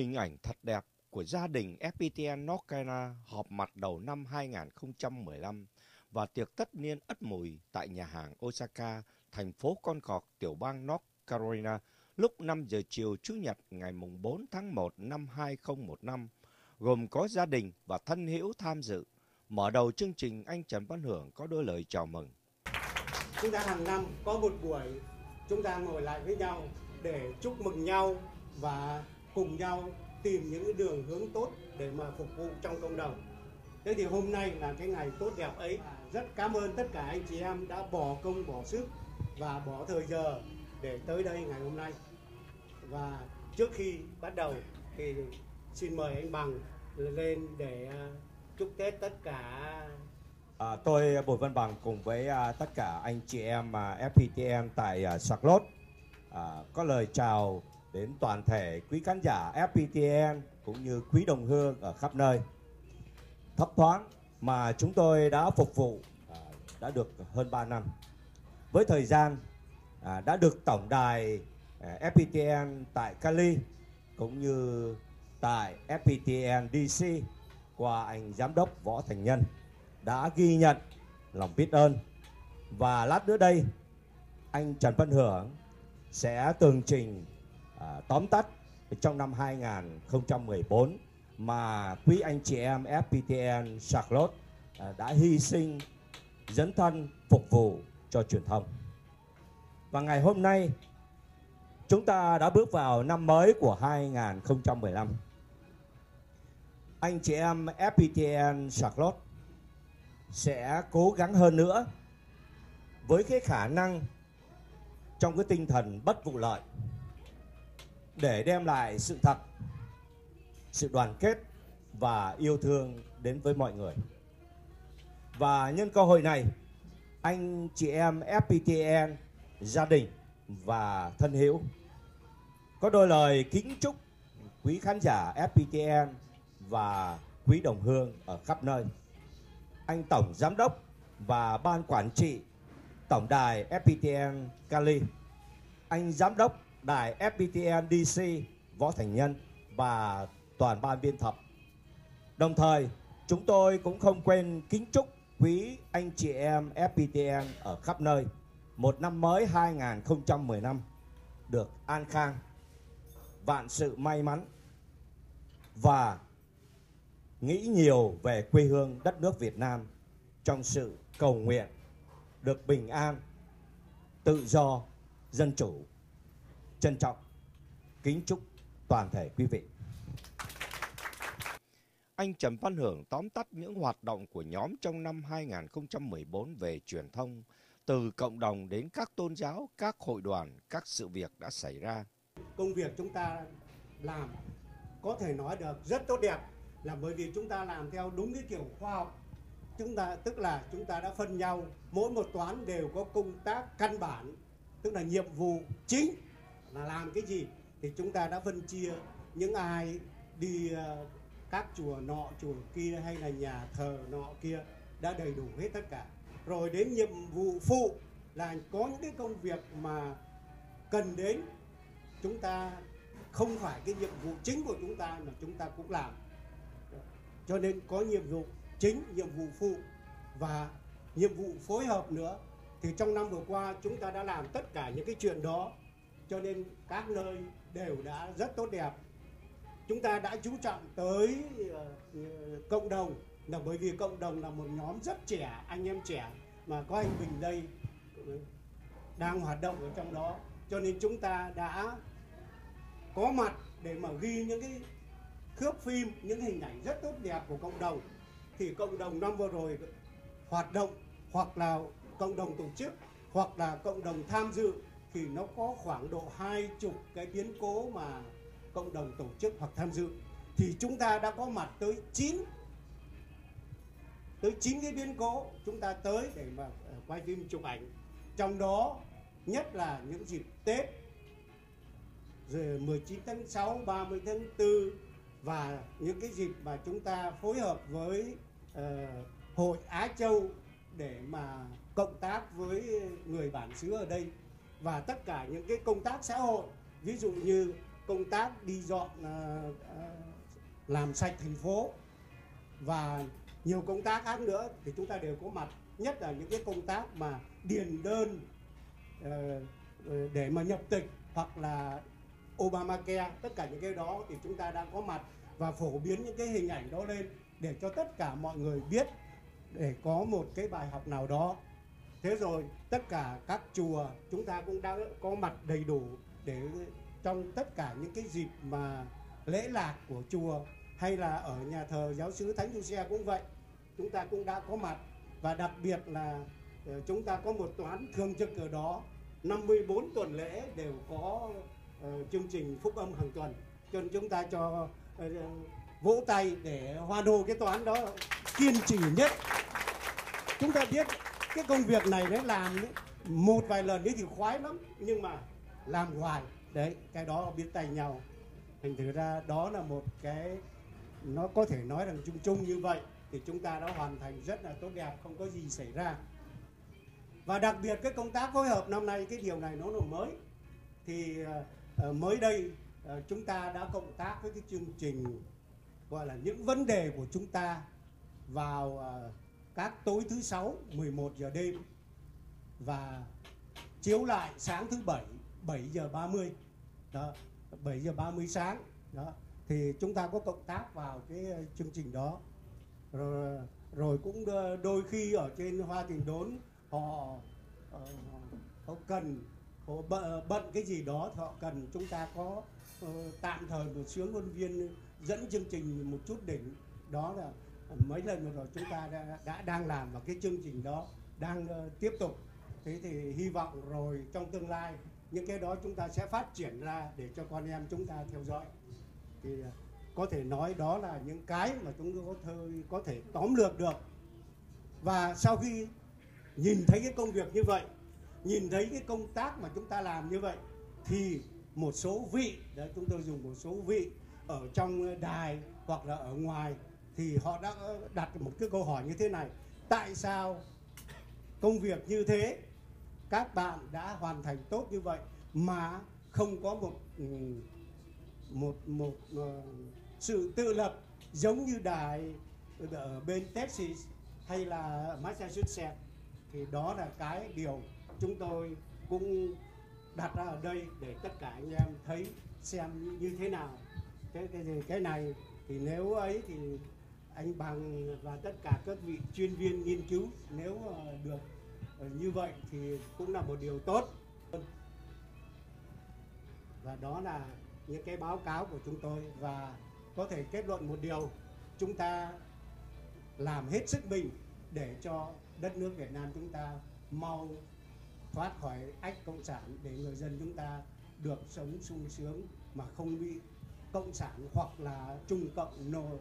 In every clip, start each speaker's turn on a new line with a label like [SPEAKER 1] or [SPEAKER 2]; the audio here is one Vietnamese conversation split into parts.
[SPEAKER 1] Hình ảnh thật đẹp của gia đình FPTN North Carolina họp mặt đầu năm 2015 và tiệc tất niên ất mùi tại nhà hàng Osaka, thành phố con cọt tiểu bang North Carolina lúc 5 giờ chiều Chủ nhật ngày 4 tháng 1 năm 2015, gồm có gia đình và thân hữu tham dự. Mở đầu chương trình, anh Trần Văn Hưởng có đôi lời chào mừng.
[SPEAKER 2] Chúng ta hàng năm có một buổi chúng ta ngồi lại với nhau để chúc mừng nhau và cùng nhau tìm những đường hướng tốt để mà phục vụ trong cộng đồng. Thế thì hôm nay là cái ngày tốt đẹp ấy. Rất cảm ơn tất cả anh chị em đã bỏ công bỏ sức và bỏ thời giờ để tới đây ngày hôm nay. Và trước khi bắt đầu thì xin mời anh Bằng lên để à, chúc Tết tất cả
[SPEAKER 3] À, tôi à, Bùi Văn Bằng cùng với à, tất cả anh chị em à, FPTM tại à, Charlotte à, có lời chào đến toàn thể quý khán giả FPTN cũng như quý đồng hương ở khắp nơi. Thấp thoáng mà chúng tôi đã phục vụ à, đã được hơn 3 năm. Với thời gian à, đã được tổng đài à, FPTN tại Cali cũng như tại FPTN DC qua anh giám đốc Võ Thành Nhân đã ghi nhận lòng biết ơn và lát nữa đây, anh Trần Văn Hưởng sẽ tường trình à, tóm tắt trong năm 2014 mà quý anh chị em FPTN Charlotte à, đã hy sinh dấn thân phục vụ cho truyền thông. Và ngày hôm nay chúng ta đã bước vào năm mới của 2015. Anh chị em FPTN Charlotte sẽ cố gắng hơn nữa với cái khả năng trong cái tinh thần bất vụ lợi để đem lại sự thật, sự đoàn kết và yêu thương đến với mọi người. Và nhân cơ hội này, anh chị em FPTN, gia đình và thân hữu có đôi lời kính chúc quý khán giả FPTN và quý đồng hương ở khắp nơi anh Tổng Giám đốc và Ban Quản trị Tổng đài FPTN Cali, anh Giám đốc đài FPTN DC Võ Thành Nhân và toàn ban biên tập. Đồng thời, chúng tôi cũng không quên kính chúc quý anh chị em FPTN ở khắp nơi một năm mới 2015 được an khang, vạn sự may mắn và nghĩ nhiều về quê hương đất nước Việt Nam trong sự cầu nguyện được bình an, tự do, dân chủ. Trân trọng, kính chúc toàn thể quý vị.
[SPEAKER 1] Anh Trần Văn Hưởng tóm tắt những hoạt động của nhóm trong năm 2014 về truyền thông, từ cộng đồng đến các tôn giáo, các hội đoàn, các sự việc đã xảy ra.
[SPEAKER 2] Công việc chúng ta làm có thể nói được rất tốt đẹp là bởi vì chúng ta làm theo đúng cái kiểu khoa học chúng ta tức là chúng ta đã phân nhau mỗi một toán đều có công tác căn bản tức là nhiệm vụ chính là làm cái gì thì chúng ta đã phân chia những ai đi ờ, các chùa nọ, chùa kia hay là nhà thờ nọ kia đã đầy đủ hết tất cả. Rồi đến nhiệm vụ phụ là có những cái công việc mà cần đến, chúng ta không phải cái nhiệm vụ chính của chúng ta mà chúng ta cũng làm. Cho nên có nhiệm vụ chính, nhiệm vụ phụ và nhiệm vụ phối hợp nữa. Thì trong năm vừa qua chúng ta đã làm tất cả những cái chuyện đó cho nên các nơi đều đã rất tốt đẹp. Chúng ta đã chú trọng tới ờ, cộng đồng. Là bởi vì cộng đồng là một nhóm rất trẻ, anh em trẻ mà có anh Bình đây ờ, đang hoạt động ở trong đó. Cho nên chúng ta đã có mặt để mà ghi những cái thước phim, những hình ảnh rất tốt đẹp của cộng đồng. Thì cộng đồng năm vừa rồi hoạt động hoặc là cộng đồng tổ chức hoặc là cộng đồng tham dự thì nó có khoảng độ hai chục cái biến cố mà cộng đồng tổ chức hoặc tham dự. Thì chúng ta đã có mặt tới 9 tới 9 cái biến cố chúng ta tới để mà ờ, quay phim chụp ảnh. Trong đó nhất là những dịp Tết rồi 19 tháng 6, 30 tháng 4 và những cái dịp mà chúng ta phối hợp với uh, hội Á Châu để mà cộng tác với người bản xứ ở đây và tất cả những cái công tác xã hội, ví dụ như công tác đi dọn ờ, ờ, làm sạch thành phố và nhiều công tác khác nữa, thì chúng ta đều có mặt. Nhất là những cái công tác mà điền đơn ờ, để mà nhập tịch hoặc là Obamacare, tất cả những cái đó thì chúng ta đang có mặt và phổ biến những cái hình ảnh đó lên để cho tất cả mọi người biết để có một cái bài học nào đó thế rồi tất cả các chùa chúng ta cũng đã có mặt đầy đủ để trong tất cả những cái dịp mà lễ lạc của chùa hay là ở nhà thờ giáo sứ thánh du xe cũng vậy chúng ta cũng đã có mặt. Và đặc biệt là ờ, chúng ta có một toán thường trực ở đó 54 tuần lễ đều có uh, chương trình phúc âm hàng tuần. Cho nên chúng ta cho uh, vỗ tay để hoan hô cái toán đó kiên trì nhất. Chúng ta biết cái công việc này đấy làm ấy, một vài lần đấy thì khoái lắm nhưng mà làm hoài. Đấy cái đó biết tay nhau. Thành thử ra đó là một cái nó có thể nói rằng chung chung như vậy thì chúng ta đã hoàn thành rất là tốt đẹp không có gì xảy ra. Và đặc biệt cái công tác phối hợp năm nay cái điều này nó là mới. Thì uh, mới đây uh, chúng ta đã cộng tác với cái chương trình gọi là những vấn đề của chúng ta vào uh, các tối thứ sáu 11 giờ đêm và chiếu lại sáng thứ bảy 7 giờ 30 đó 7 giờ 30 sáng. Đó thì chúng ta có cộng tác vào cái ờ, chương trình đó. Rồi rồi cũng ờ, đôi khi ở trên hoa tiền đốn họ ờ, họ cần họ bận, cái gì đó thì họ cần chúng ta có tạm thời một sướng huấn viên dẫn chương trình một chút đỉnh. Đó là mấy lần vừa rồi chúng ta đã, đã đang làm và cái chương trình đó đang uh, tiếp tục. Thế thì hy vọng rồi trong tương lai những cái đó chúng ta sẽ phát triển ra để cho con em chúng ta theo dõi. Thì uh, có thể nói đó là những cái mà chúng tôi có thể, có thể tóm lược được. Và sau khi nhìn thấy cái công việc như vậy nhìn thấy cái công tác mà chúng ta làm như vậy thì một số vị đấy chúng tôi dùng một số vị ở trong ờ, đài hoặc là ở ngoài thì họ đã đặt một cái câu hỏi như thế này. Tại sao công việc như thế các bạn đã hoàn thành tốt như vậy mà không có một ừ, một một, một sự tự lập giống như đài ở bên Texas hay là Massachusetts? Thì đó là cái điều chúng tôi cũng đặt ra ở đây để tất cả anh em thấy xem như thế nào. Cái cái cái này thì nếu ấy thì anh bằng và tất cả các vị chuyên viên nghiên cứu, nếu ờ, được ờ, như vậy thì cũng là một điều tốt. Và đó là những cái báo cáo của chúng tôi và có thể kết luận một điều. Chúng ta làm hết sức mình để cho đất nước Việt Nam chúng ta mau thoát khỏi ách cộng sản, để người dân chúng ta được sống sung sướng mà không bị cộng sản hoặc là trung cộng nô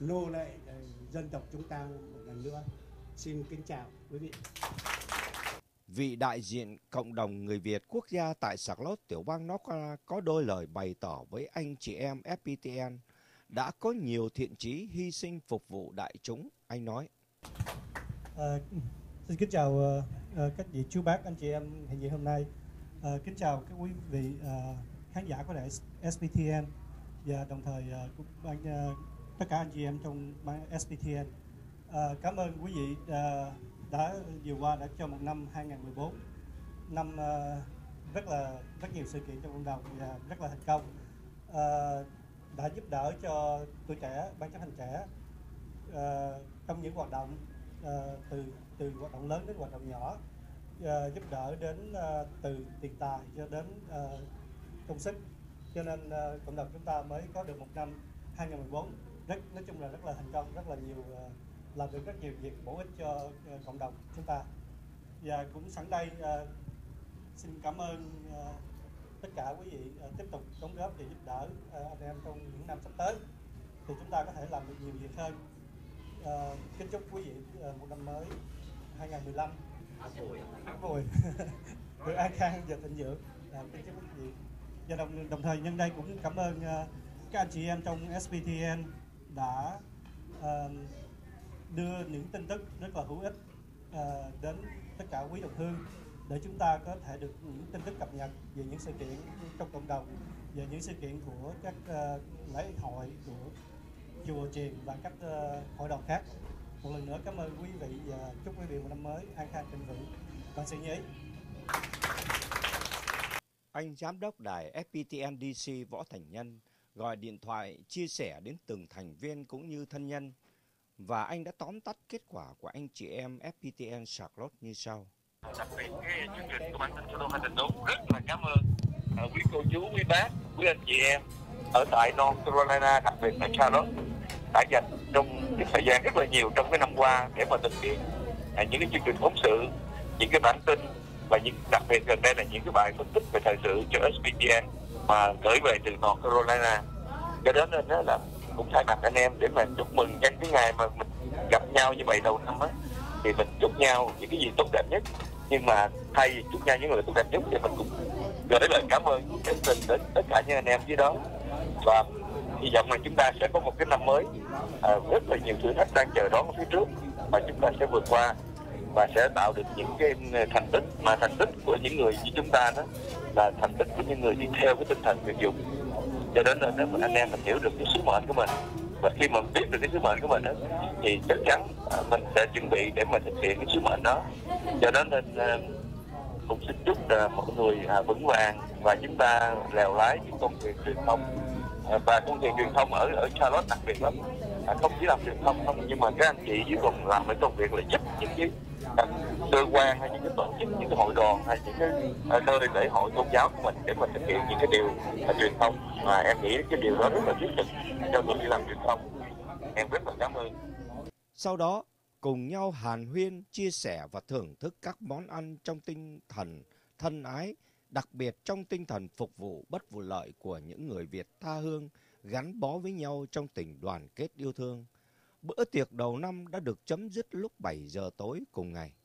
[SPEAKER 2] nô lệ ờ, dân tộc chúng ta một lần nữa xin kính chào quý vị
[SPEAKER 1] vị đại diện cộng đồng người Việt quốc gia tại Charlotte, tiểu bang North Carolina có đôi lời bày tỏ với anh chị em FPTN đã có nhiều thiện chí hy sinh phục vụ đại chúng. Anh nói.
[SPEAKER 4] À, xin kính chào uh, các vị chú bác, anh chị em hiện diện hôm nay. Uh, kính chào các quý vị uh, khán giả của đài SPTN và đồng thời uh, cũng ban uh, tất cả anh chị em trong SPTN. À, ờ, cảm ơn quý vị à, đã vừa qua đã cho một năm 2014 năm à, rất là rất nhiều sự kiện trong cộng đồng và rất là thành công. À, đã giúp đỡ cho tuổi trẻ ban chấp hành trẻ à, trong những hoạt động à, từ từ hoạt động lớn đến hoạt động nhỏ à, giúp đỡ đến à, từ tiền tài cho đến à, công sức. Cho nên à, cộng đồng chúng ta mới có được một năm 2014 rất nói chung là rất là thành công rất là nhiều uh, làm được rất nhiều việc bổ ích cho uh, cộng đồng chúng ta. Và cũng sẵn đây uh, xin cảm ơn tất cả quý vị tiếp tục đóng góp và giúp đỡ anh em trong những năm sắp tới. Thì chúng ta có thể làm được nhiều việc hơn. Kính chúc quý vị một năm mới 2015 an vui. được an khang và thịnh vượng. Uh, kính chúc quý vị. Và đồng đồng thời nhân đây cũng cảm ơn các anh chị em trong SPTN đã uh, đưa những tin tức rất là hữu ích uh, đến tất cả quý đồng hương để chúng ta có thể được những tin tức cập nhật về những sự kiện trong cộng đồng về những sự kiện của các uh, lễ hội của chùa chiền và các uh, hội đoàn khác một lần nữa cảm ơn quý vị và chúc quý vị một năm mới an khang thịnh vượng và sự nhí.
[SPEAKER 3] anh giám đốc đài FPTN DC Võ Thành Nhân gọi điện thoại chia sẻ đến từng thành viên cũng như thân nhân và anh đã tóm tắt kết quả của anh chị em FPTN Charlotte như sau.
[SPEAKER 5] Đặc biệt cái chương trình của bản tin Thủ Hành Trình Đúng rất là cảm ơn à, quý cô chú, quý bác, quý anh chị em ở tại North Carolina, đặc biệt là Charlotte đã dành trong cái thời gian rất là nhiều trong cái năm qua để mà thực hiện à, những cái chương trình phóng sự, những cái bản tin và những đặc biệt gần đây là những cái bài phân tích về thời sự cho SPTN mà gửi về từ North Carolina. Cho đó nên đó là cũng thay mặt anh em để mà chúc mừng nhân cái ngày mà mình gặp nhau như vậy đầu năm á. Thì mình chúc nhau những cái gì tốt đẹp nhất. Nhưng mà thay vì chúc nhau những người tốt đẹp nhất thì mình cũng gửi lời cảm ơn chân tình đến tất cả những anh em dưới đó. Và hy vọng là chúng ta sẽ có một cái năm mới à, rất là nhiều thử thách đang chờ đón phía trước mà chúng ta sẽ vượt qua và sẽ tạo được những cái ờ, thành tích mà thành tích của những người như chúng ta đó là thành tích của những người đi theo cái tinh thần người dùng. Cho đến nên nếu mà anh em mình hiểu được cái sứ mệnh của mình. Và khi mà biết được cái sứ mệnh của mình đó, thì chắc chắn à, mình sẽ chuẩn bị để mà thực hiện cái sứ mệnh đó. Cho nên nên cũng xin chúc ờ, mọi người à, vững vàng và chúng ta lèo lái những công việc truyền thông. Và công việc truyền thông ở ở Charlotte đặc biệt lắm. À, không chỉ làm truyền thông không nhưng mà các anh chị dưới cùng làm cái công việc là giúp những cái cơ quan hay những cái tổ chức, những cái hội đoàn hay những cái à, nơi lễ hội tôn giáo của mình để mình thực hiện những cái điều à, truyền thông. Mà em nghĩ cái điều đó rất là thiết thực cho người đi làm truyền thông. Em rất là cảm ơn.
[SPEAKER 3] Sau đó, cùng nhau hàn huyên, chia sẻ và thưởng thức các món ăn trong tinh thần thân ái, đặc biệt trong tinh thần phục vụ bất vụ lợi của những người Việt tha hương, gắn bó với nhau trong tình đoàn kết yêu thương. Bữa tiệc đầu năm đã được chấm dứt lúc 7 giờ tối cùng ngày.